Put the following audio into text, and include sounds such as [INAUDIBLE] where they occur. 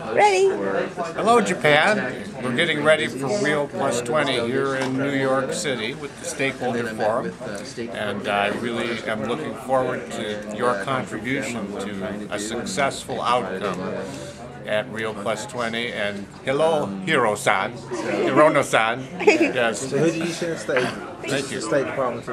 Ready. Hello, Japan. We're getting ready for Rio Plus 20 here in New York City with the Stakeholder Forum. And I really am looking forward to your contribution to a successful outcome at Rio Plus 20. And hello, Hiro-san, Hirono-san. [LAUGHS] Yes, So who did you send state? thank you. State Department.